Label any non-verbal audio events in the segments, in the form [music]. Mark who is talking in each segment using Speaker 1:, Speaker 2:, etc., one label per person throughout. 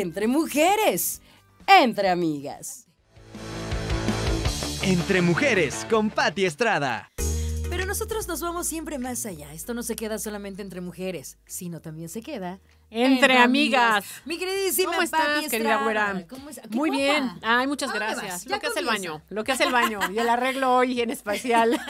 Speaker 1: entre mujeres, entre amigas.
Speaker 2: Entre mujeres con Patti Estrada.
Speaker 1: Pero nosotros nos vamos siempre más allá. Esto no se queda solamente entre mujeres, sino también se queda
Speaker 3: Entre amigas.
Speaker 1: Mi queridísima
Speaker 3: ¿Cómo estás,
Speaker 1: Pati
Speaker 3: querida güera?
Speaker 1: ¿Cómo es-
Speaker 3: Muy
Speaker 1: guapa.
Speaker 3: bien. Ay, muchas
Speaker 1: ¿A dónde
Speaker 3: gracias. Lo que hace el baño. Lo que hace el baño. Y el arreglo hoy en [laughs]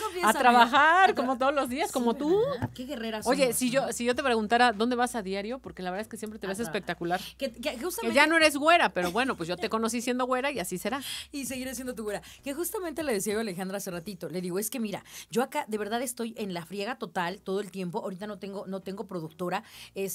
Speaker 1: confiésame.
Speaker 3: a trabajar como todos los días, como tú.
Speaker 1: ¿verdad? Qué guerrera
Speaker 3: Oye,
Speaker 1: somos,
Speaker 3: si
Speaker 1: ¿no?
Speaker 3: yo, si yo te preguntara dónde vas a diario, porque la verdad es que siempre te ves espectacular.
Speaker 1: Que, que
Speaker 3: ya no eres güera, pero bueno, pues yo te conocí siendo güera y así será.
Speaker 1: y seguiré siendo tu güera. Que justamente le decía a Alejandra hace ratito. Le digo, es que mira, yo acá de verdad estoy en la friega total todo el tiempo. Ahorita no tengo, no tengo productora.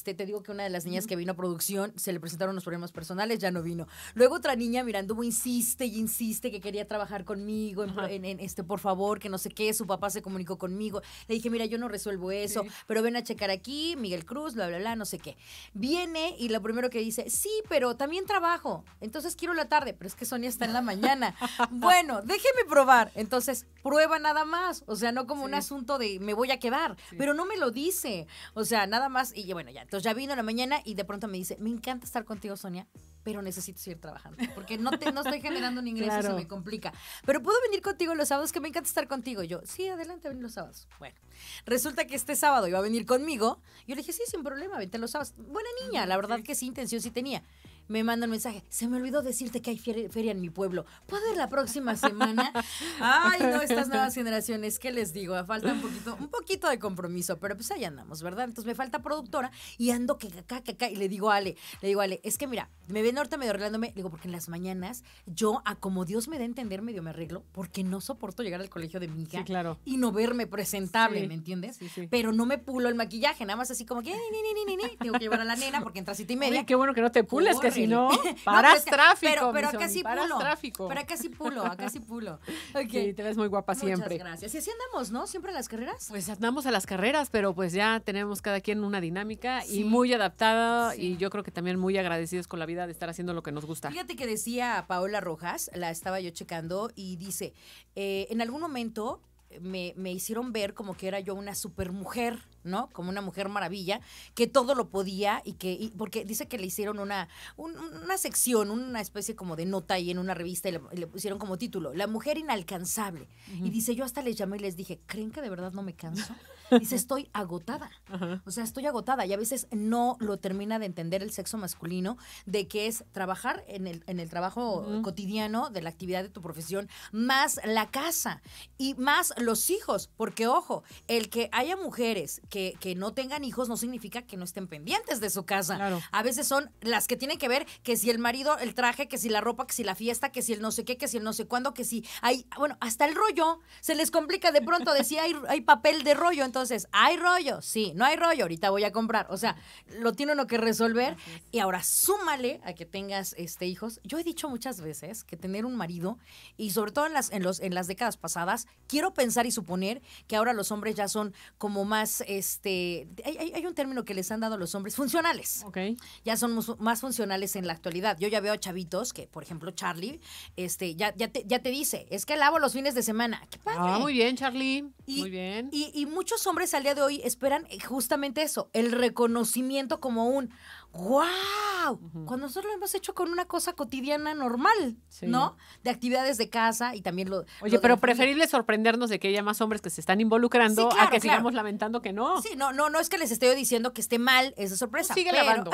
Speaker 1: Este, te digo que una de las niñas que vino a producción se le presentaron unos problemas personales, ya no vino. Luego otra niña mirando insiste y insiste que quería trabajar conmigo, en, en- en, este, por favor, que no sé qué, su papá se comunicó conmigo. Le dije, mira, yo no resuelvo eso, pero ven a checar aquí, Miguel Cruz, bla, bla, bla, no sé qué. Viene y lo primero que dice, sí, pero también trabajo, entonces quiero la tarde, pero es que Sonia está en la mañana. [laughs] bueno, déjeme probar. Entonces, prueba nada más, o sea, no como un asunto de me voy a quedar, pero no me lo dice. O sea, nada más, y bueno, ya, entonces ya vino en la mañana y de pronto me dice, me encanta estar contigo, Sonia, pero necesito seguir trabajando, porque no, te, no estoy generando un ingreso,
Speaker 3: Claro.
Speaker 1: se me complica. Pero puedo venir contigo los sábados, que me encanta estar contigo. Yo, sí, adelante, ven los sábados. Bueno, resulta que este sábado iba a venir conmigo. Yo le dije, sí, sin problema, vente los sábados. Buena niña, la verdad que sí, intención sí tenía. Me manda un mensaje, se me olvidó decirte que hay feria, en mi pueblo. ¿Puedo ir la próxima semana? [laughs] Ay, no, estas nuevas generaciones, ¿qué les digo? Falta un poquito, un poquito de compromiso, pero pues ahí andamos, ¿verdad? Entonces me falta productora y ando que acá, que acá, y le digo a Ale, le digo a Ale, es que mira, me ven ahorita medio arreglándome, le digo, porque en las mañanas yo, a como Dios me da a entender, medio me arreglo, porque no soporto llegar al colegio de mi hija
Speaker 3: Sí, claro.
Speaker 1: y no verme presentable,
Speaker 3: Sí,
Speaker 1: ¿me entiendes?
Speaker 3: sí, sí.
Speaker 1: Pero no me pulo el maquillaje, nada más así como que, ni, ni, ni, ni, ni, tengo que llevar a la nena porque entra a siete y media.
Speaker 3: Oye, qué bueno que no te pules, que si no, [laughs] paras
Speaker 1: es que-
Speaker 3: tráfico.
Speaker 1: Pero, pero acá sí pulo.
Speaker 3: tráfico.
Speaker 1: Pero acá sí pulo, acá sí pulo. [laughs] Ok.
Speaker 3: Sí, te ves muy guapa
Speaker 1: Muchas
Speaker 3: siempre.
Speaker 1: gracias. Y así andamos, ¿no? Siempre en las carreras.
Speaker 3: Pues andamos a las carreras, pero pues ya tenemos cada quien una dinámica
Speaker 1: Sí.
Speaker 3: y muy adaptada
Speaker 1: Sí.
Speaker 3: y yo creo que también muy agradecidos con la vida de estar haciendo lo que nos gusta.
Speaker 1: Fíjate que decía Paola Rojas, la estaba yo checando, y dice, eh, en algún momento me, me hicieron ver como que era yo una supermujer, ¿no? Como una mujer maravilla, que todo lo podía y que, y- porque dice que le hicieron una, un- una sección, una especie como de nota ahí en una revista y le, y le pusieron como título, La mujer inalcanzable. Y dice, yo hasta les llamé y les dije, ¿creen que de verdad no me canso? [laughs] Dice, estoy agotada.
Speaker 3: Ajá.
Speaker 1: O sea, estoy agotada y a veces no lo termina de entender el sexo masculino de que es trabajar en el, en el trabajo cotidiano de la actividad de tu profesión, más la casa y más los hijos. Porque, ojo, el que haya mujeres que, que no tengan hijos no significa que no estén pendientes de su casa.
Speaker 3: Claro.
Speaker 1: A veces son las que tienen que ver que si el marido, el traje, que si la ropa, que si la fiesta, que si el no sé qué, que si el no sé cuándo, que si hay, bueno, hasta el rollo. Se les complica de pronto decir hay, hay papel de rollo. Entonces, ¿hay rollo? Sí, no hay rollo, ahorita voy a comprar. O sea, lo tiene uno que resolver. Y ahora súmale a que tengas este hijos. Yo he dicho muchas veces que tener un marido, y sobre todo en las, en los, en las décadas pasadas, quiero pensar y suponer que ahora los hombres ya son como más, este, hay, hay- hay un término que les han dado a los hombres, funcionales
Speaker 3: Ok.
Speaker 1: ya son más funcionales en la actualidad. Yo ya veo a chavitos que, por ejemplo, Charlie, este, ya, ya, te, ya te dice, es que lavo los fines de semana. ¡Qué padre!
Speaker 3: Ah, muy bien, Charlie.
Speaker 1: Y-
Speaker 3: muy bien.
Speaker 1: Y, y muchos hombres al día de hoy esperan eh, justamente eso, el reconocimiento como un ¡Wow! Cuando nosotros lo hemos hecho con una cosa cotidiana normal,
Speaker 3: Sí.
Speaker 1: ¿no? De actividades de casa y también lo.
Speaker 3: Oye,
Speaker 1: lo
Speaker 3: pero preferible sorprendernos de que haya más hombres que se están involucrando
Speaker 1: Sí,
Speaker 3: a que
Speaker 1: claro.
Speaker 3: sigamos lamentando que no.
Speaker 1: Sí, no, no, no es que les esté diciendo que esté mal esa
Speaker 3: Tú
Speaker 1: sorpresa.
Speaker 3: sigue
Speaker 1: pero-
Speaker 3: lavando.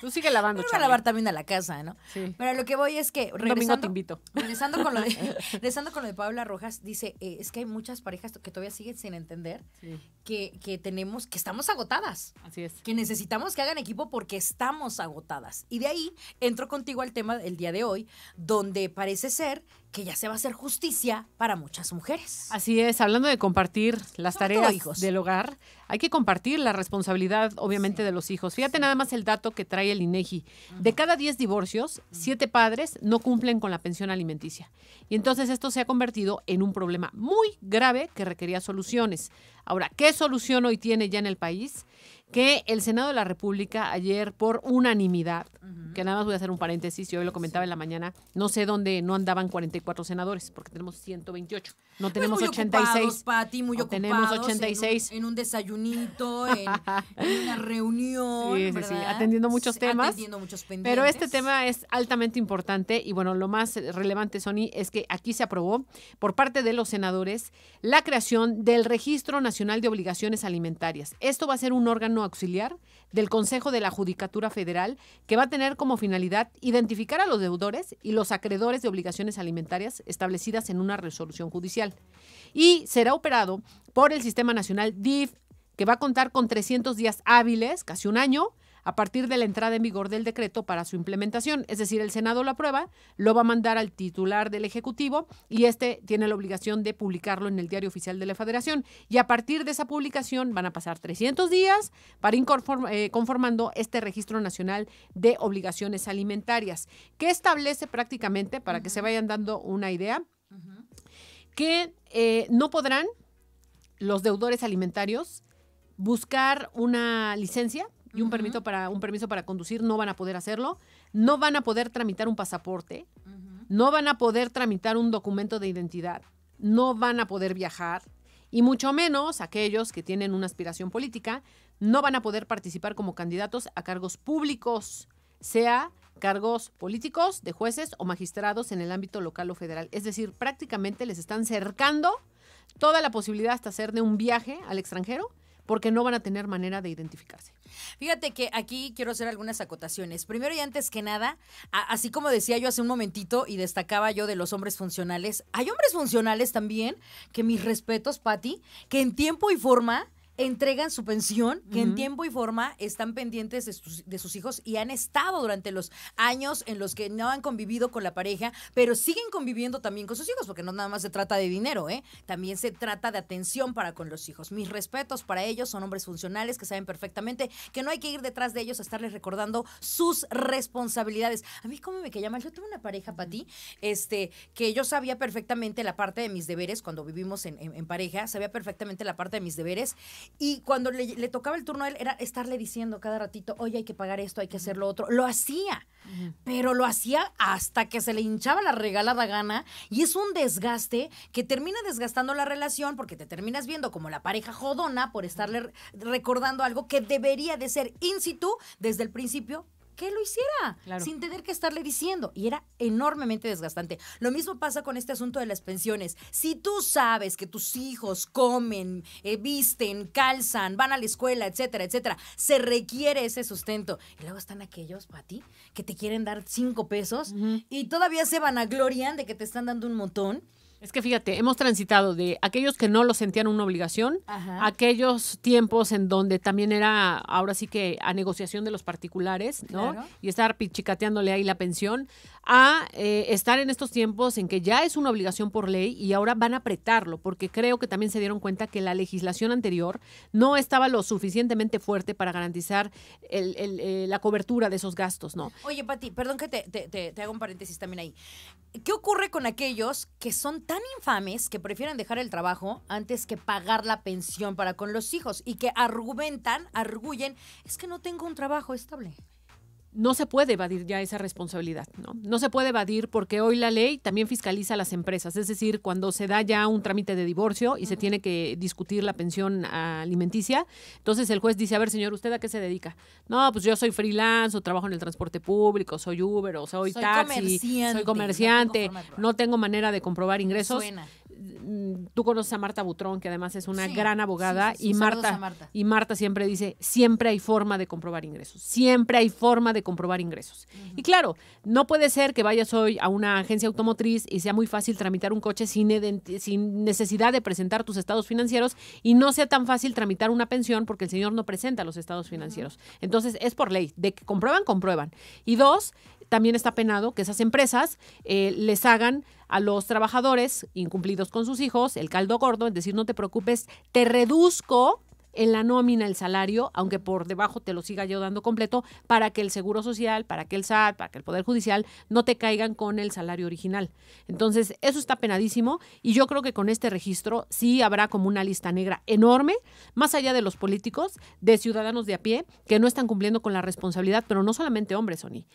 Speaker 3: Tú sigue lavando, [laughs]
Speaker 1: voy a lavar también a la casa, ¿no?
Speaker 3: Sí.
Speaker 1: Pero lo que voy es que
Speaker 3: Un domingo
Speaker 1: regresando,
Speaker 3: te invito. [laughs]
Speaker 1: regresando con lo de regresando con lo de Paula Rojas, dice, eh, es que hay muchas parejas que todavía siguen sin entender que, que tenemos, que estamos agotadas,
Speaker 3: así es.
Speaker 1: que necesitamos que hagan equipo porque estamos agotadas. Y de ahí entro contigo al tema del día de hoy, donde parece ser que ya se va a hacer justicia para muchas mujeres.
Speaker 3: Así es, hablando de compartir las
Speaker 1: Sobre
Speaker 3: tareas
Speaker 1: hijos.
Speaker 3: del hogar, hay que compartir la responsabilidad, obviamente, de los hijos. Fíjate nada más el dato que trae el INEGI. De cada 10 divorcios, 7 padres no cumplen con la pensión alimenticia. Y entonces esto se ha convertido en un problema muy grave que requería soluciones. Ahora, ¿qué solución hoy tiene ya en el país? Que el Senado de la República ayer, por unanimidad, que nada más voy a hacer un paréntesis, yo lo comentaba en la mañana, no sé dónde no andaban 44 senadores, porque tenemos 128, no tenemos
Speaker 1: Pues muy
Speaker 3: 86.
Speaker 1: Ocupados, Pati, muy ocupados.
Speaker 3: tenemos
Speaker 1: en un-
Speaker 3: 86.
Speaker 1: En un, desayunito, en, en una [laughs] reunión.
Speaker 3: Sí, sí, sí,
Speaker 1: ¿verdad?
Speaker 3: atendiendo muchos temas.
Speaker 1: Atendiendo muchos pendientes.
Speaker 3: Pero este tema es altamente importante y bueno, lo más relevante, Sony, es que aquí se aprobó por parte de los senadores la creación del Registro Nacional de Obligaciones Alimentarias. Esto va a ser un órgano auxiliar del Consejo de la Judicatura Federal que va a tener como finalidad identificar a los deudores y los acreedores de obligaciones alimentarias establecidas en una resolución judicial. Y será operado por el Sistema Nacional DIF, que va a contar con 300 días hábiles, casi un año, a partir de la entrada en vigor del decreto para su implementación. Es decir, el Senado lo aprueba, lo va a mandar al titular del Ejecutivo y este tiene la obligación de publicarlo en el Diario Oficial de la Federación. Y a partir de esa publicación van a pasar 300 días para ir eh, conformando este Registro Nacional de Obligaciones Alimentarias, que establece prácticamente, para que se vayan dando una idea, que eh, no podrán los deudores alimentarios buscar una licencia y un permiso para un permiso para conducir no van a poder hacerlo, no van a poder tramitar un pasaporte, no van a poder tramitar un documento de identidad, no van a poder viajar. Y mucho menos aquellos que tienen una aspiración política no van a poder participar como candidatos a cargos públicos, sea cargos políticos de jueces o magistrados en el ámbito local o federal. Es decir, prácticamente les están cercando toda la posibilidad hasta hacer de un viaje al extranjero porque no van a tener manera de identificarse.
Speaker 1: Fíjate que aquí quiero hacer algunas acotaciones. Primero y antes que nada, así como decía yo hace un momentito y destacaba yo de los hombres funcionales, hay hombres funcionales también, que mis respetos, Patti, que en tiempo y forma entregan su pensión, que en tiempo y forma están pendientes de sus, de sus hijos y han estado durante los años en los que no han convivido con la pareja, pero siguen conviviendo también con sus hijos, porque no nada más se trata de dinero, ¿eh? También se trata de atención para con los hijos. Mis respetos para ellos, son hombres funcionales que saben perfectamente que no hay que ir detrás de ellos a estarles recordando sus responsabilidades. A mí, ¿cómo me caía mal? Yo tuve una pareja, para ti, este, que yo sabía perfectamente la parte de mis deberes cuando vivimos en, en- en pareja, sabía perfectamente la parte de mis deberes y cuando le, le tocaba el turno a él era estarle diciendo cada ratito, oye, hay que pagar esto, hay que hacer lo otro. Lo hacía, pero lo hacía hasta que se le hinchaba la regalada gana y es un desgaste que termina desgastando la relación porque te terminas viendo como la pareja jodona por estarle re- recordando algo que debería de ser in situ desde el principio que lo hiciera
Speaker 3: Claro.
Speaker 1: sin tener que estarle diciendo y era enormemente desgastante. Lo mismo pasa con este asunto de las pensiones. Si tú sabes que tus hijos comen, eh, visten, calzan, van a la escuela, etcétera, etcétera, se requiere ese sustento. Y luego están aquellos, Pati, que te quieren dar cinco pesos y todavía se vanaglorian de que te están dando un montón.
Speaker 3: Es que fíjate, hemos transitado de aquellos que no lo sentían una obligación,
Speaker 1: Ajá.
Speaker 3: aquellos tiempos en donde también era ahora sí que a negociación de los particulares, ¿no?
Speaker 1: Claro.
Speaker 3: Y estar pichicateándole ahí la pensión, a eh, estar en estos tiempos en que ya es una obligación por ley y ahora van a apretarlo, porque creo que también se dieron cuenta que la legislación anterior no estaba lo suficientemente fuerte para garantizar el- el, eh, la cobertura de esos gastos, ¿no?
Speaker 1: Oye, Pati, perdón que te, te- haga un paréntesis también ahí. ¿Qué ocurre con aquellos que son tan infames que prefieren dejar el trabajo antes que pagar la pensión para con los hijos y que argumentan, arguyen, es que no tengo un trabajo estable?
Speaker 3: No se puede evadir ya esa responsabilidad, ¿no? No se puede evadir porque hoy la ley también fiscaliza a las empresas, es decir, cuando se da ya un trámite de divorcio y se tiene que discutir la pensión alimenticia, entonces el juez dice, a ver, señor, ¿usted a qué se dedica? No, pues yo soy freelance o trabajo en el transporte público, soy Uber o soy,
Speaker 1: Soy
Speaker 3: taxi,
Speaker 1: comerciante,
Speaker 3: soy comerciante,
Speaker 1: tengo forma de probar".
Speaker 3: no tengo manera de comprobar ingresos.
Speaker 1: Suena.
Speaker 3: Mm, Tú conoces a Marta Butrón, que además es una
Speaker 1: Sí,
Speaker 3: gran abogada,
Speaker 1: sí, sí, sí.
Speaker 3: y Marta, y Marta siempre dice, siempre hay forma de comprobar ingresos, siempre hay forma de comprobar ingresos. Y claro, no puede ser que vayas hoy a una agencia automotriz y sea muy fácil tramitar un coche sin necesidad de presentar tus estados financieros y no sea tan fácil tramitar una pensión porque el señor no presenta los estados financieros. Entonces, es por ley, de que comprueban, comprueban. Y dos, también está penado que esas empresas eh, les hagan a los trabajadores incumplidos con sus hijos el caldo gordo, es decir, no te preocupes, te reduzco en la nómina el salario, aunque por debajo te lo siga yo dando completo, para que el Seguro Social, para que el SAT, para que el Poder Judicial no te caigan con el salario original. Entonces, eso está penadísimo y yo creo que con este registro sí habrá como una lista negra enorme, más allá de los políticos, de ciudadanos de a pie que no están cumpliendo con la responsabilidad, pero no solamente hombres, Sony.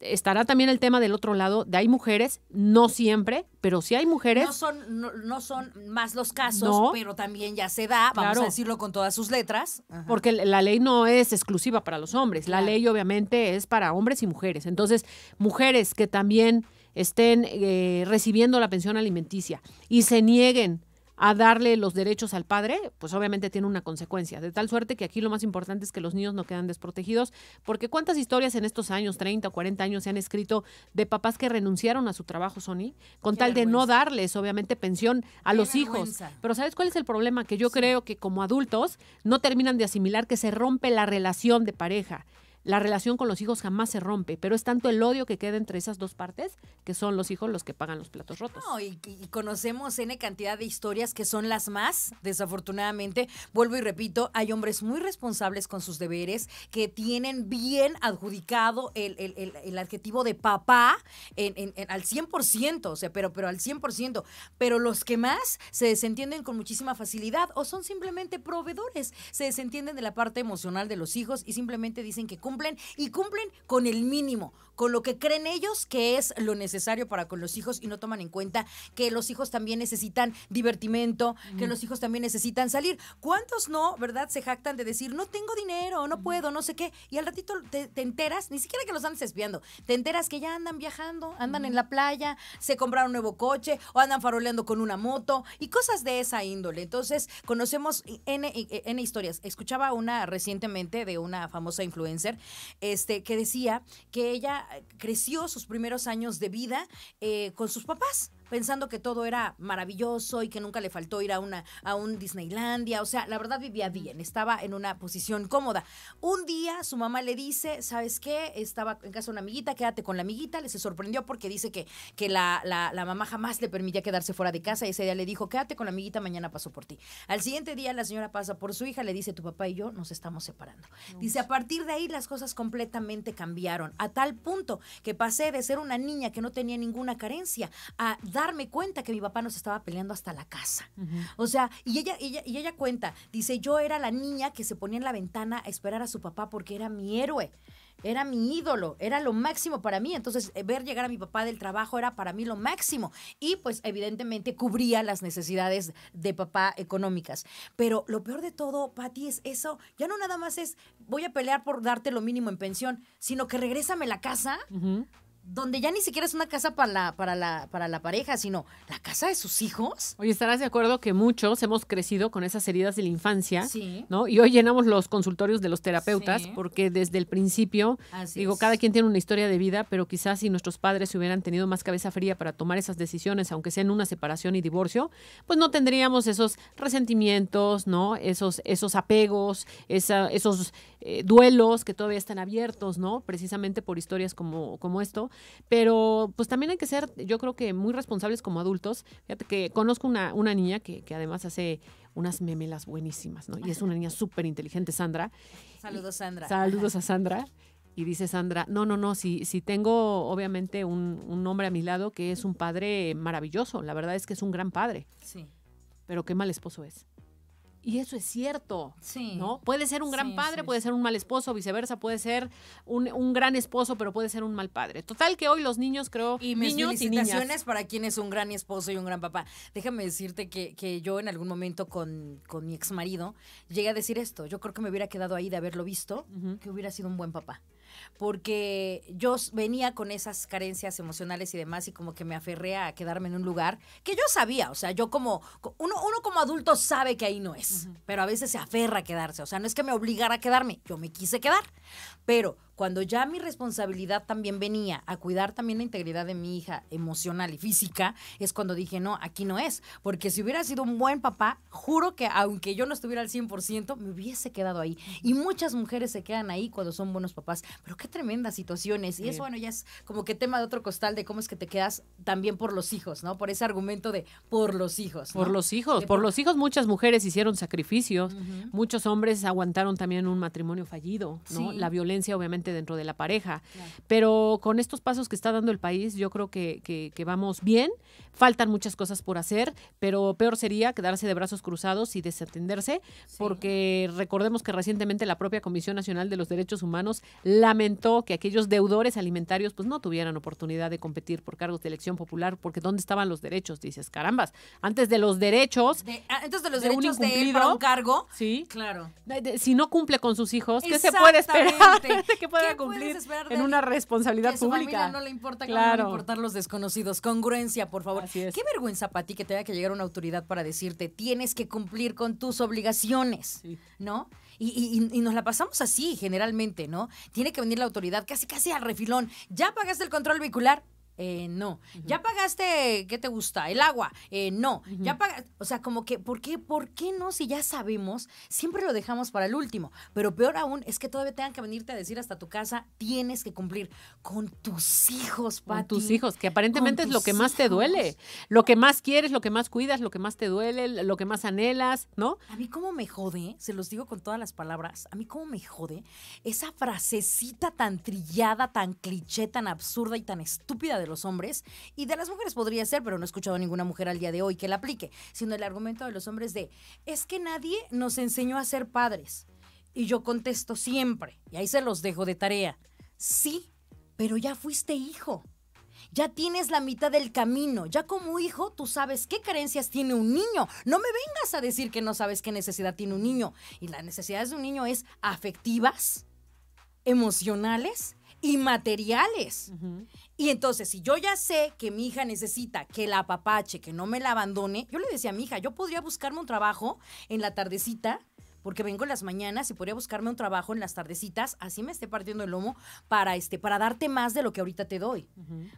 Speaker 3: Estará también el tema del otro lado, de hay mujeres, no siempre, pero sí hay mujeres.
Speaker 1: No son, no, no son más los casos, pero también ya se da, vamos a decirlo con todas sus letras.
Speaker 3: Porque la ley no es exclusiva para los hombres, la ley obviamente es para hombres y mujeres. Entonces, mujeres que también estén eh, recibiendo la pensión alimenticia y se nieguen a darle los derechos al padre, pues obviamente tiene una consecuencia. De tal suerte que aquí lo más importante es que los niños no quedan desprotegidos, porque cuántas historias en estos años, 30 o 40 años, se han escrito de papás que renunciaron a su trabajo, Sony, con tal de no darles, obviamente, pensión a los hijos. Pero ¿sabes cuál es el problema? Que yo creo que como adultos no terminan de asimilar que se rompe la relación de pareja la relación con los hijos jamás se rompe, pero es tanto el odio que queda entre esas dos partes que son los hijos los que pagan los platos rotos.
Speaker 1: No, y, conocemos N cantidad de historias que son las más, desafortunadamente. Vuelvo y repito, hay hombres muy responsables con sus deberes que tienen bien adjudicado el, el, adjetivo de papá en, al 100%, o sea, pero, pero al 100%. Pero los que más se desentienden con muchísima facilidad o son simplemente proveedores, se desentienden de la parte emocional de los hijos y simplemente dicen que cumplen y cumplen con el mínimo, con lo que creen ellos que es lo necesario para con los hijos y no toman en cuenta que los hijos también necesitan divertimento, que los hijos también necesitan salir. ¿Cuántos no, verdad, se jactan de decir, no tengo dinero, no puedo, no sé qué? Y al ratito te, enteras, ni siquiera que los andes espiando, te enteras que ya andan viajando, andan en la playa, se compraron un nuevo coche o andan faroleando con una moto y cosas de esa índole. Entonces, conocemos N, N historias. Escuchaba una recientemente de una famosa influencer este, que decía que ella creció sus primeros años de vida eh, con sus papás pensando que todo era maravilloso y que nunca le faltó ir a una a un Disneylandia, o sea, la verdad vivía bien, estaba en una posición cómoda. Un día su mamá le dice, ¿sabes qué? Estaba en casa de una amiguita, quédate con la amiguita, le se sorprendió porque dice que, que la, la, mamá jamás le permitía quedarse fuera de casa y ese día le dijo, quédate con la amiguita, mañana paso por ti. Al siguiente día la señora pasa por su hija, le dice, tu papá y yo nos estamos separando. Dice, a partir de ahí las cosas completamente cambiaron, a tal punto que pasé de ser una niña que no tenía ninguna carencia a darme cuenta que mi papá nos estaba peleando hasta la casa. O sea, y ella, ella, y ella cuenta, dice, yo era la niña que se ponía en la ventana a esperar a su papá porque era mi héroe era mi ídolo, era lo máximo para mí. Entonces, eh, ver llegar a mi papá del trabajo era para mí lo máximo. Y pues evidentemente cubría las necesidades de papá económicas. Pero lo peor de todo, Patti, es eso. Ya no nada más es voy a pelear por darte lo mínimo en pensión, sino que regrésame la casa donde ya ni siquiera es una casa para la, para la, para la pareja, sino la casa de sus hijos.
Speaker 3: Oye, estarás de acuerdo que muchos hemos crecido con esas heridas de la infancia, sí. ¿no? Y hoy llenamos los consultorios de los terapeutas, porque desde el principio, digo, cada quien tiene una historia de vida, pero quizás si nuestros padres hubieran tenido más cabeza fría para tomar esas decisiones, aunque sea en una separación y divorcio, pues no tendríamos esos resentimientos, ¿no? Esos, esos apegos, esos eh, duelos que todavía están abiertos, ¿no? Precisamente por historias como, como esto. Pero pues también hay que ser, yo creo que muy responsables como adultos. Fíjate que conozco una, una niña que, que además hace unas memelas buenísimas, ¿no? Y es una niña súper inteligente, Sandra.
Speaker 1: Saludos, Sandra.
Speaker 3: Saludos a Sandra. Y dice Sandra, no, no, no, si, si tengo obviamente un, un hombre a mi lado que es un padre maravilloso, la verdad es que es un gran padre. Sí. Pero qué mal esposo es. Y eso es cierto, sí. ¿no? Puede ser un gran padre, puede ser un mal esposo, viceversa, puede ser un, gran esposo, pero puede ser un mal padre. Total que hoy los niños, creo,
Speaker 1: y
Speaker 3: niños
Speaker 1: y niñas. para quien es un gran esposo y un gran papá. Déjame decirte que, que yo en algún momento con, con, mi ex marido llegué a decir esto. Yo creo que me hubiera quedado ahí de haberlo visto, que hubiera sido un buen papá porque yo venía con esas carencias emocionales y demás y como que me aferré a quedarme en un lugar que yo sabía, o sea, yo como, uno, uno como adulto sabe que ahí no es, pero a veces se aferra a quedarse, o sea, no es que me obligara a quedarme, yo me quise quedar, pero Cuando ya mi responsabilidad también venía a cuidar también la integridad de mi hija emocional y física, es cuando dije, no, aquí no es. Porque si hubiera sido un buen papá, juro que aunque yo no estuviera al 100%, me hubiese quedado ahí. Y muchas mujeres se quedan ahí cuando son buenos papás. Pero qué tremendas situaciones. Y eso, bueno, ya es como que tema de otro costal de cómo es que te quedas también por los hijos, ¿no? Por ese argumento de por los hijos. ¿no?
Speaker 3: Por los hijos, por los hijos muchas mujeres hicieron sacrificios, muchos hombres aguantaron también un matrimonio fallido, ¿no?
Speaker 1: Sí.
Speaker 3: La violencia obviamente dentro de la pareja.
Speaker 1: Claro.
Speaker 3: Pero con estos pasos que está dando el país, yo creo que, que- que vamos bien. Faltan muchas cosas por hacer, pero peor sería quedarse de brazos cruzados y desatenderse, porque recordemos que recientemente la propia Comisión Nacional de los Derechos Humanos lamentó que aquellos deudores alimentarios pues no tuvieran oportunidad de competir por cargos de elección popular, porque ¿dónde estaban los derechos? Dices, carambas, antes de los derechos,
Speaker 1: De- ah, entonces, de los
Speaker 3: de un
Speaker 1: derechos de para un cargo.
Speaker 3: sí,
Speaker 1: Claro.
Speaker 3: de- si no cumple con sus hijos, ¿qué se puede esperar
Speaker 1: Exactamente. [laughs]
Speaker 3: pueda
Speaker 1: ¿Qué puedes
Speaker 3: cumplir en una responsabilidad
Speaker 1: que a su
Speaker 3: pública?
Speaker 1: familia no le importa, claro. Importar los desconocidos. Congruencia, por favor.
Speaker 3: Así es.
Speaker 1: Qué vergüenza para ti que tenga que llegar una autoridad para decirte, tienes que cumplir con tus obligaciones,
Speaker 3: Sí.
Speaker 1: ¿no? Y, y- y nos la pasamos así, generalmente, ¿no? Tiene que venir la autoridad casi, casi al refilón. ¿Ya pagaste el control vehicular? Eh, no. ¿Ya pagaste, qué te gusta? El agua. Eh, no. Ya pagaste, o sea, como que, ¿por qué, ¿por qué no? Si ya sabemos, siempre lo dejamos para el último. Pero peor aún es que todavía tengan que venirte a decir hasta tu casa, tienes que cumplir con tus hijos,
Speaker 3: Con
Speaker 1: Pati.
Speaker 3: tus hijos, que aparentemente
Speaker 1: Con
Speaker 3: es lo que más te duele, lo que más quieres, lo que más cuidas, lo que más te duele, lo que más anhelas, ¿no?
Speaker 1: A mí cómo me jode, se los digo con todas las palabras, a mí cómo me jode esa frasecita tan trillada, tan cliché, tan absurda y tan estúpida de los hombres, y de las mujeres podría ser, pero no he escuchado ninguna mujer al día de hoy que la aplique, sino el argumento de los hombres de, es que nadie nos enseñó a ser padres. Y yo contesto siempre, y ahí se los dejo de tarea, sí, pero ya fuiste hijo. Ya tienes la mitad del camino. Ya como hijo, tú sabes qué carencias tiene un niño. No me vengas a decir que no sabes qué necesidad tiene un niño. Y las necesidades de un niño es afectivas, emocionales y materiales. Y entonces, si yo ya sé que mi hija necesita que la apapache, que no me la abandone, yo le decía a mi hija, yo podría buscarme un trabajo en la tardecita, porque vengo en las mañanas y podría buscarme un trabajo en las tardecitas, así me esté partiendo el lomo, para, este, para darte más de lo que ahorita te doy.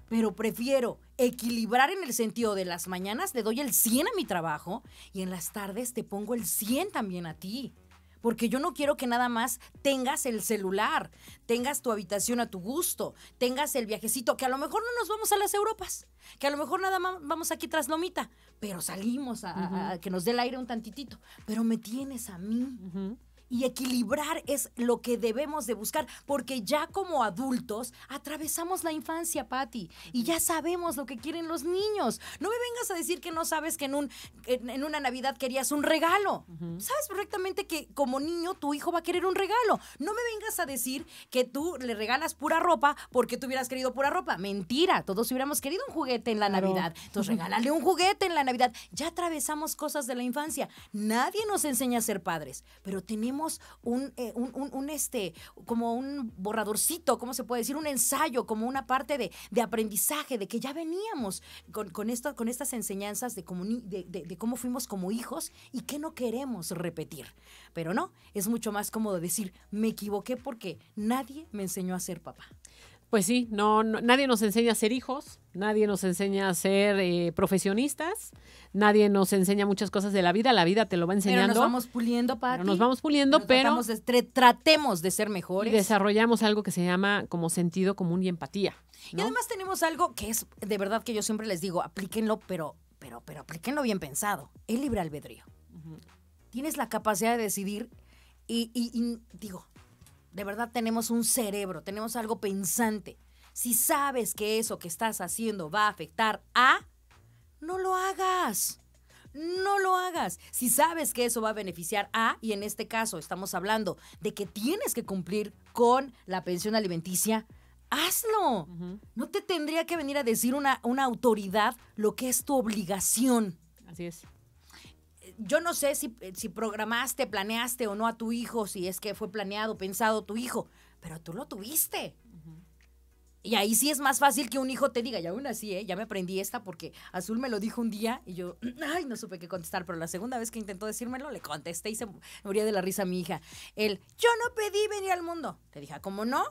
Speaker 1: Pero prefiero equilibrar en el sentido de las mañanas le doy el 100 a mi trabajo y en las tardes te pongo el 100 también a ti. Porque yo no quiero que nada más tengas el celular, tengas tu habitación a tu gusto, tengas el viajecito, que a lo mejor no nos vamos a las Europas, que a lo mejor nada más vamos aquí tras Lomita, pero salimos a, a- a que nos dé el aire un tantitito. Pero me tienes a mí. Y equilibrar es lo que debemos de buscar, porque ya como adultos atravesamos la infancia, Patti, y ya sabemos lo que quieren los niños. No me vengas a decir que no sabes que en, un, en, en una Navidad querías un regalo. Sabes perfectamente que como niño tu hijo va a querer un regalo. No me vengas a decir que tú le regalas pura ropa porque tú hubieras querido pura ropa. Mentira, todos hubiéramos querido un juguete en la
Speaker 3: Claro.
Speaker 1: Navidad. Entonces regálale un juguete en la Navidad. Ya atravesamos cosas de la infancia. Nadie nos enseña a ser padres, pero tenemos un, eh, un, un- un, este, como un borradorcito, ¿cómo se puede decir? Un ensayo, como una parte de, de aprendizaje, de que ya veníamos con, con, esto, con estas enseñanzas de, de, de- de cómo fuimos como hijos y que no queremos repetir. Pero no, es mucho más cómodo decir, me equivoqué porque nadie me enseñó a ser papá.
Speaker 3: Pues sí, no, no- nadie nos enseña a ser hijos, nadie nos enseña a ser eh, profesionistas, nadie nos enseña muchas cosas de la vida, la vida te lo va
Speaker 1: Pero
Speaker 3: enseñando.
Speaker 1: nos vamos puliendo, Pati.
Speaker 3: pero nos vamos puliendo,
Speaker 1: Nos
Speaker 3: pero
Speaker 1: de- tratemos de ser
Speaker 3: y
Speaker 1: mejores.
Speaker 3: desarrollamos algo que se llama como sentido común y empatía.
Speaker 1: Y además tenemos algo que es de verdad que yo siempre les digo, aplíquenlo, pero, pero, pero aplíquenlo bien pensado. El libre albedrío. Tienes la capacidad de decidir y, y- y digo, de verdad tenemos un cerebro, tenemos algo pensante. Si sabes que eso que estás haciendo va a afectar a, no lo hagas. No lo hagas. Si sabes que eso va a beneficiar a, y en este caso estamos hablando de que tienes que cumplir con la pensión alimenticia, hazlo. No te tendría que venir a decir una, una autoridad lo que es tu obligación.
Speaker 3: Así es.
Speaker 1: Yo no sé si, si programaste, planeaste o no a tu hijo, si es que fue planeado, pensado tu hijo, pero tú lo tuviste. Y ahí sí es más fácil que un hijo te diga, y aún así, ¿eh? ya me aprendí esta porque Azul me lo dijo un día y yo, [clears throat] ay, no supe qué contestar, pero la segunda vez que intentó decírmelo, le contesté y se moría de la risa a mi hija. Él, yo no pedí venir al mundo. Le dije, "¿Ah, ¿cómo no?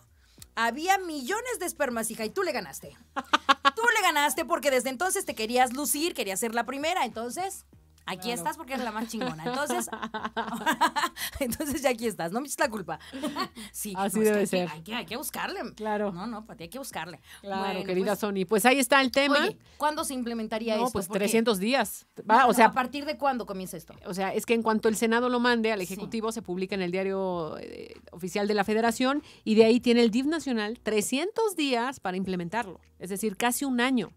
Speaker 1: Había millones de espermas, hija, y tú le ganaste. [laughs] Tú le ganaste porque desde entonces te querías lucir, querías ser la primera, entonces aquí estás porque eres la más chingona. Entonces, [laughs] [laughs] entonces ya aquí estás, no me eches la culpa. [laughs] Sí,
Speaker 3: Así
Speaker 1: no,
Speaker 3: debe
Speaker 1: hay que-
Speaker 3: ser.
Speaker 1: Hay que, hay que buscarle.
Speaker 3: Claro.
Speaker 1: No, no, Pati, hay que buscarle.
Speaker 3: Claro,
Speaker 1: Bueno,
Speaker 3: querida
Speaker 1: pues,
Speaker 3: Sony. Pues ahí está el tema.
Speaker 1: Oye, ¿cuándo se implementaría
Speaker 3: no,
Speaker 1: esto?
Speaker 3: pues
Speaker 1: Porque-
Speaker 3: 300 días. Va,
Speaker 1: no,
Speaker 3: o sea,
Speaker 1: ¿A partir de cuándo comienza esto?
Speaker 3: O sea, es que en cuanto el Senado lo mande al
Speaker 1: Sí.
Speaker 3: Ejecutivo, se publica en el diario eh, oficial de la Federación y de ahí tiene el DIF nacional 300 días para implementarlo. Es decir, casi un año.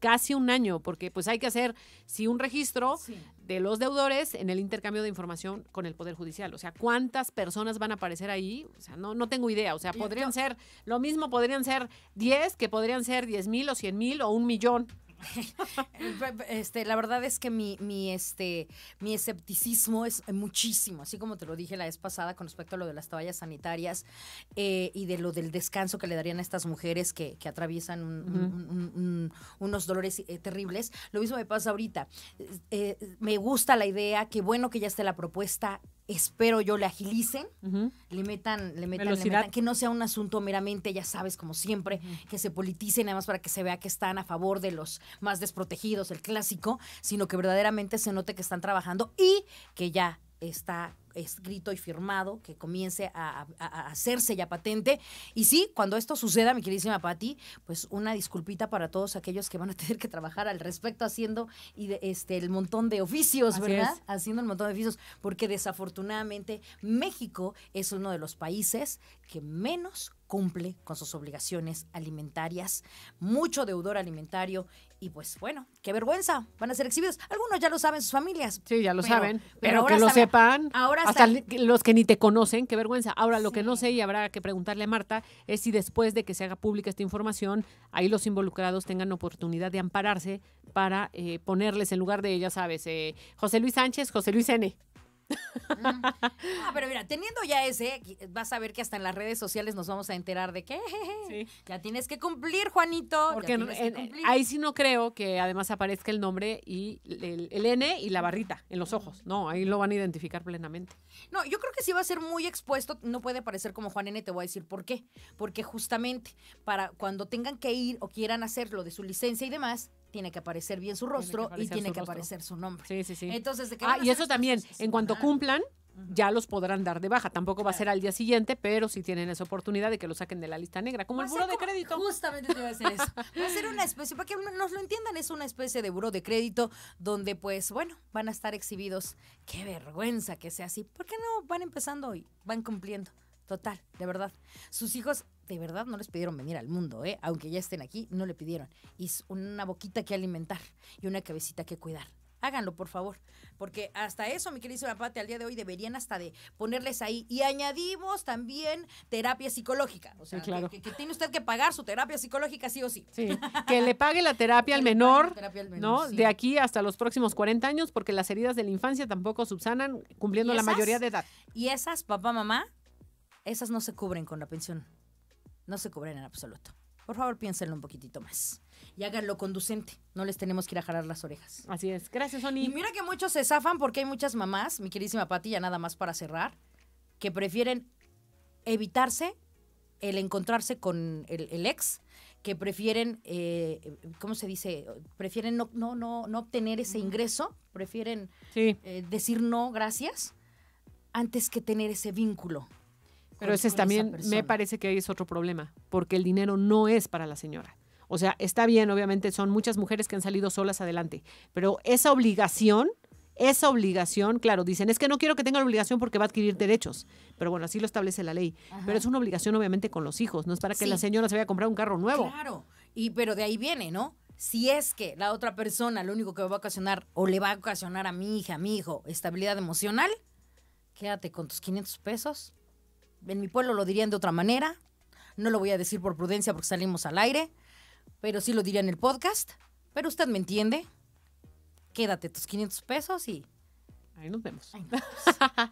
Speaker 3: Casi un año, porque pues hay que hacer, sí, un registro
Speaker 1: Sí.
Speaker 3: de los deudores en el intercambio de información con el Poder Judicial. O sea, ¿cuántas personas van a aparecer ahí? O sea, no, no tengo idea. O sea, podrían ser, lo mismo podrían ser 10, que podrían ser 10 mil o 100 mil o un millón. [laughs]
Speaker 1: Este, la verdad es que mi, mi, este, mi escepticismo es muchísimo, así como te lo dije la vez pasada con respecto a lo de las toallas sanitarias eh, y de lo del descanso que le darían a estas mujeres que, que atraviesan un- un- un- un- unos dolores eh, terribles. Lo mismo me pasa ahorita. Eh, eh, me gusta la idea, qué bueno que ya esté la propuesta. Espero yo le agilicen, le metan, le metan, le
Speaker 3: Velocidad.
Speaker 1: metan, que no sea un asunto meramente, ya sabes, como siempre, que se politicen nada más para que se vea que están a favor de los más desprotegidos, el clásico, sino que verdaderamente se note que están trabajando y que ya está escrito y firmado, que comience a, a- a hacerse ya patente. Y sí, cuando esto suceda, mi queridísima Patti, pues una disculpita para todos aquellos que van a [laughs] tener que trabajar al respecto haciendo y de, este el montón de oficios,
Speaker 3: Así
Speaker 1: ¿verdad?
Speaker 3: es.
Speaker 1: haciendo el montón de oficios, porque desafortunadamente México es uno de los países que menos cumple con sus obligaciones alimentarias, mucho deudor alimentario y pues bueno, qué vergüenza, van a ser exhibidos. Algunos ya lo saben sus familias.
Speaker 3: Sí, ya lo
Speaker 1: Pero-
Speaker 3: saben.
Speaker 1: pero
Speaker 3: Pero,
Speaker 1: ahora
Speaker 3: que lo sepan.
Speaker 1: ahora
Speaker 3: hasta los que ni te conocen, qué vergüenza. Ahora, lo que no sé y habrá que preguntarle a Marta es si después de que se haga pública esta información, ahí los involucrados tengan oportunidad de ampararse para eh, ponerles en lugar de, ya sabes, eh, José Luis Sánchez, José Luis N.
Speaker 1: Ah, pero mira, teniendo ya ese, vas a ver que hasta en las redes sociales nos vamos a enterar de que
Speaker 3: Sí.
Speaker 1: ya tienes que cumplir, Juanito.
Speaker 3: Porque en-
Speaker 1: tienes que
Speaker 3: en-
Speaker 1: cumplir.
Speaker 3: ahí sí no creo que además aparezca el nombre y el, el N y la barrita en los ojos. No, ahí lo van a identificar plenamente.
Speaker 1: No, yo creo que sí va a ser muy expuesto. No puede parecer como Juan N. Te voy a decir por qué. Porque justamente para cuando tengan que ir o quieran hacer lo de su licencia y demás, tiene que aparecer bien su rostro y tiene que
Speaker 3: rostro.
Speaker 1: aparecer su nombre.
Speaker 3: Sí, sí, sí.
Speaker 1: Entonces, ¿de qué
Speaker 3: Ah, y eso también, en cuanto cumplan, ya los podrán dar de baja. Tampoco va a ser al día siguiente, pero sí tienen esa oportunidad de que lo saquen de la lista negra, como
Speaker 1: Va
Speaker 3: el buro de crédito.
Speaker 1: Justamente te iba a decir eso. Va a ser una especie, para que nos lo entiendan, es una especie de buro de crédito donde, pues, bueno, van a estar exhibidos. Qué vergüenza que sea así. ¿Por qué no van empezando y van cumpliendo? Total, de verdad. Sus hijos, de verdad, no les pidieron venir al mundo, ¿eh? Aunque ya estén aquí, no le pidieron. Y es una boquita que alimentar y una cabecita que cuidar. Háganlo, por favor. Porque hasta eso, mi queridísima Pati, al día de hoy deberían hasta de ponerles ahí. Y añadimos también terapia psicológica. O sea,
Speaker 3: Sí, claro.
Speaker 1: que, que tiene usted que pagar su terapia psicológica sí o sí.
Speaker 3: Sí, [laughs] que le pague la terapia al menor,
Speaker 1: terapia al menor,
Speaker 3: ¿no?
Speaker 1: sí.
Speaker 3: De aquí hasta los próximos 40 años, porque las heridas de la infancia tampoco subsanan cumpliendo
Speaker 1: ¿Y
Speaker 3: la mayoría de edad.
Speaker 1: Y esas, papá, mamá, esas no se cubren con la pensión. No se cubren en absoluto. Por favor, piénsenlo un poquitito más. Y háganlo conducente. No les tenemos que ir a jalar las orejas.
Speaker 3: Así es. Gracias,
Speaker 1: Y
Speaker 3: Sony.
Speaker 1: mira que muchos se zafan porque hay muchas mamás, mi queridísima Pati, ya nada más para cerrar, que prefieren evitarse el encontrarse con el, el ex, que prefieren, eh, ¿cómo se dice? Prefieren no, no, no, no obtener ese ingreso, prefieren
Speaker 3: Sí,
Speaker 1: eh, decir no, gracias, antes que tener ese vínculo.
Speaker 3: Pero ese es también, me parece que ahí es otro problema, porque el dinero no es para la señora. O sea, está bien, obviamente son muchas mujeres que han salido solas adelante, pero esa obligación, esa obligación, claro, dicen, es que no quiero que tenga la obligación porque va a adquirir derechos, pero bueno, así lo establece la ley. Pero es una obligación obviamente con los hijos, no es para que
Speaker 1: Sí.
Speaker 3: la señora se vaya a comprar un carro nuevo.
Speaker 1: Claro, y pero de ahí viene, ¿no? Si es que la otra persona lo único que va a ocasionar o le va a ocasionar a mi hija, a mi hijo, estabilidad emocional, quédate con tus 500 pesos. En mi pueblo lo dirían de otra manera. No lo voy a decir por prudencia porque salimos al aire, pero sí lo diría en el podcast. Pero usted me entiende. Quédate tus 500 pesos y
Speaker 3: Ahí nos vemos.
Speaker 1: No. [laughs]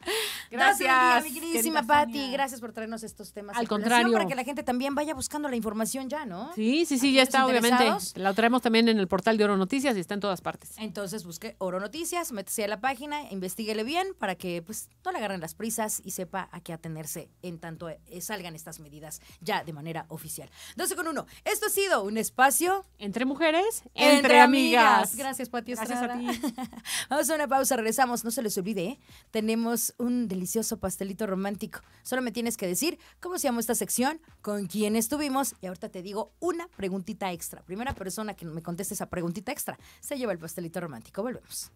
Speaker 3: Gracias.
Speaker 1: mi queridísima Patti. Gracias por traernos estos temas.
Speaker 3: Al contrario.
Speaker 1: Para que la gente también vaya buscando la información ya, ¿no?
Speaker 3: Sí, sí, sí, ya está, obviamente. La traemos también en el portal de Oro Noticias y está en todas partes.
Speaker 1: Entonces busque Oro Noticias, métese a la página, investiguele bien para que pues no le agarren las prisas y sepa a qué atenerse en tanto eh, salgan estas medidas ya de manera oficial. 12 con 1. Esto ha sido un espacio
Speaker 3: Entre mujeres, entre, amigas.
Speaker 1: Gracias, Pati
Speaker 3: Gracias a ti. [laughs]
Speaker 1: Vamos a una pausa, regresamos. No se les olvide, ¿eh? tenemos un delicioso pastelito romántico. Solo me tienes que decir cómo se llama esta sección, con quién estuvimos y ahorita te digo una preguntita extra. Primera persona que me conteste esa preguntita extra se lleva el pastelito romántico. Volvemos.